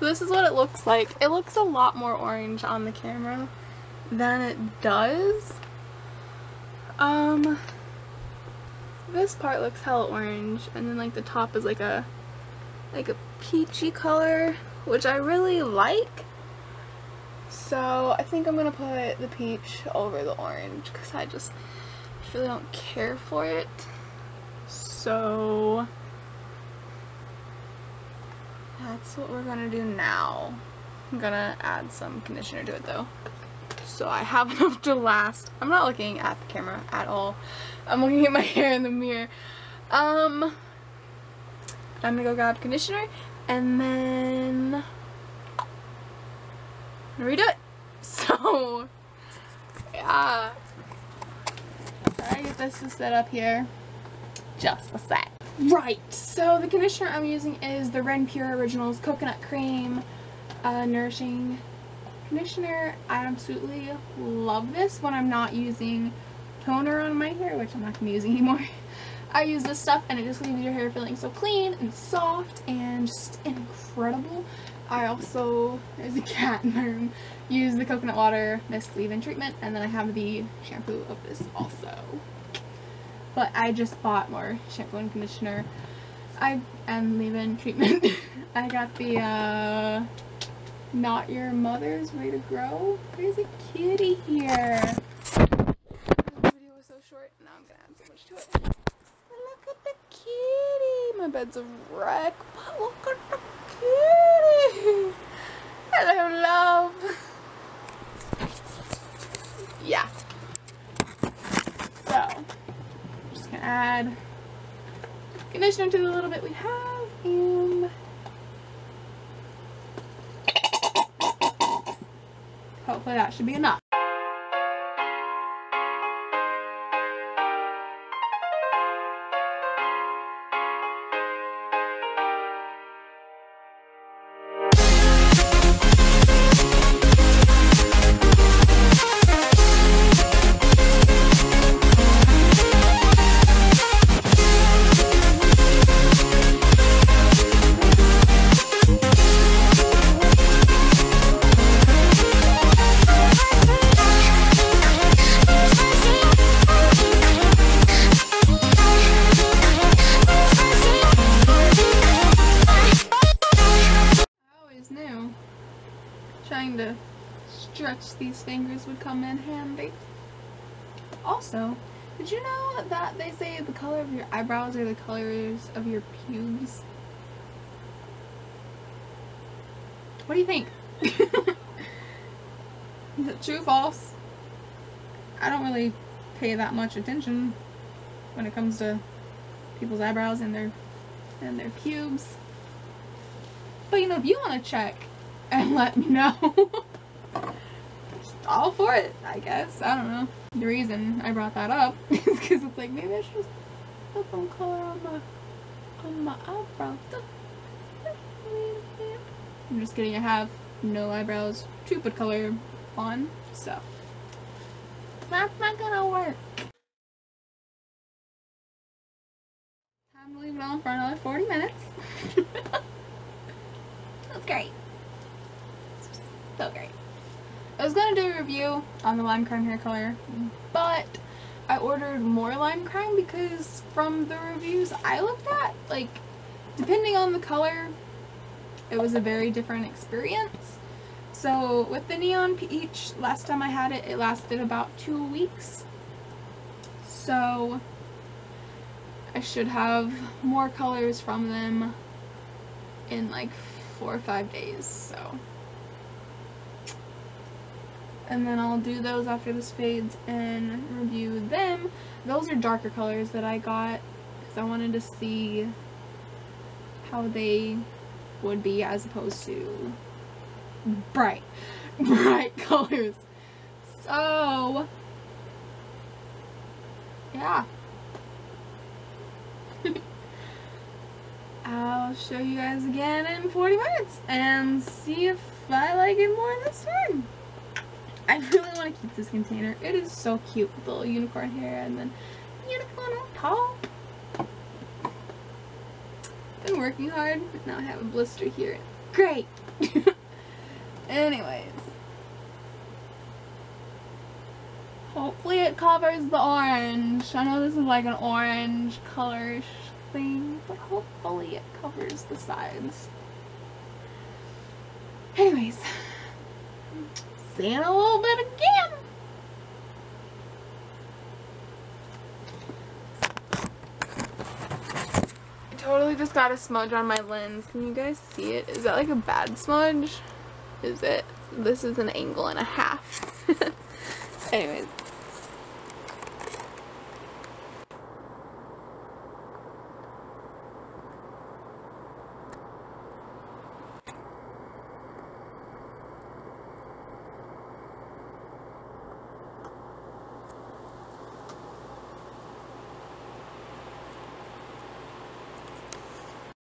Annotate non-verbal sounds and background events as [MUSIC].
So this is what it looks like. It looks a lot more orange on the camera than it does. Um, this part looks hella orange and then like the top is like a like a peachy color which I really like so I think I'm gonna put the peach over the orange because I just really don't care for it so that's what we're gonna do now I'm gonna add some conditioner to it though so I have [LAUGHS] enough to last I'm not looking at the camera at all I'm looking at my [LAUGHS] hair in the mirror. Um, I'm gonna go grab conditioner and then redo it. [LAUGHS] So, yeah. I get this set up here. Just a sec. Right, so the conditioner I'm using is the Renpure Originals Coconut Cream uh, Nourishing Conditioner. I absolutely love this when I'm not using toner on my hair, which I'm not going to be using anymore. [LAUGHS] I use this stuff and it just leaves your hair feeling so clean and soft and just incredible. I also, there's a cat in my room, use the coconut water mist leave-in treatment and then I have the shampoo of this also. But I just bought more shampoo and conditioner I and leave-in treatment. [LAUGHS] I got the uh, Not Your Mother's Way to Grow. There's a kitty here The video was so short. Now I'm gonna add so much to it. Look at the kitty. My bed's a wreck, but look at the kitty. [LAUGHS] Hello, love. Yeah. So, I'm just add conditioner to the little bit we have and hopefully that should be enough. These fingers would come in handy. Also, did you know that they say the color of your eyebrows are the colors of your pubes? What do you think? [LAUGHS] Is it true false? I don't really pay that much attention when it comes to people's eyebrows and their and their pubes. But you know, if you want to check and [LAUGHS] let me know all for it, I guess. I don't know. The reason I brought that up [LAUGHS] is because it's like, maybe I should just put some color on my, on my eyebrows. I'm just kidding, I have no eyebrows to put color on, so that's not gonna work. Time to leave it on for another 40 minutes. [LAUGHS] that's great. so great. I was gonna do a review on the lime crime hair color, but I ordered more lime crime because from the reviews I looked at, like, depending on the color, it was a very different experience. So with the neon peach, last time I had it, it lasted about two weeks. So I should have more colors from them in like four or five days, so and then I'll do those after this fades and review them. Those are darker colors that I got because I wanted to see how they would be as opposed to bright, [LAUGHS] bright colors. So, yeah. [LAUGHS] I'll show you guys again in 40 minutes and see if I like it more this time. I really want to keep this container. It is so cute with the little unicorn hair and then unicorn on top. Been working hard, but now I have a blister here. Great! [LAUGHS] Anyways. Hopefully it covers the orange. I know this is like an orange colorish thing, but hopefully it covers the sides. Anyways, seeing a little bit again. I totally just got a smudge on my lens. Can you guys see it? Is that like a bad smudge? Is it? This is an angle and a half. [LAUGHS] Anyways,